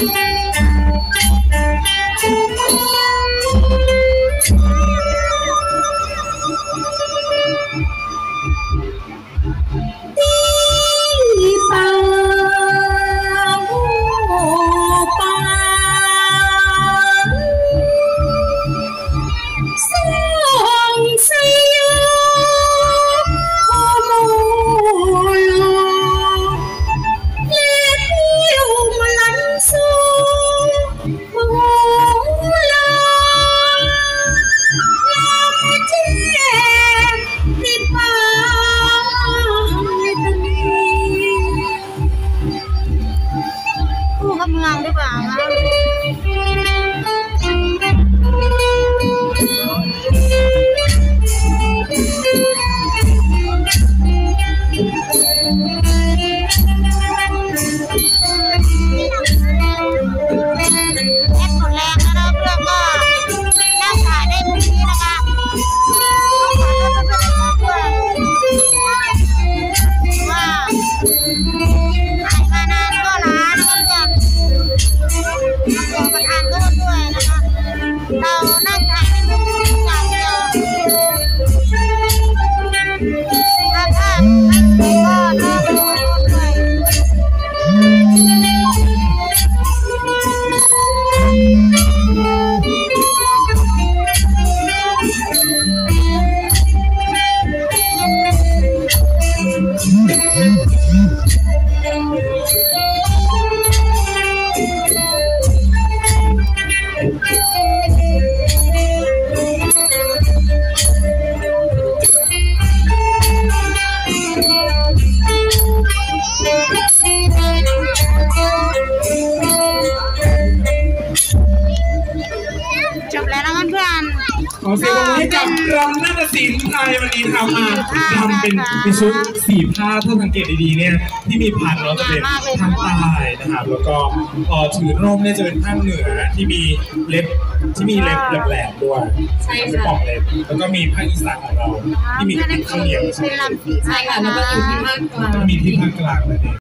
ที่ำนาฏศิลป์ไทยวันนี้ทำมาทำเป็นเป็นชุดสีผ้าถ้าสังเกตดีๆเนี่ยที่มีพันเราจะเป็นทางใต้นะครับแล้วก็เอ่อถือร่มเนี่ยจะเป็นภาคเหนือที่มีเล็บที่มีเล็บแหลมๆด้วยใช่เป็นปอค่ะกเล็บแล้วก็มีภาคอีสานของเรา ที่มีเพื่อนนั่นข้าคืวอเหนียวเป็นลำสีใช่ค่ะแล้วก็อยู่ที่ภาคกลางมีที่ภาคกลางนั่นเอง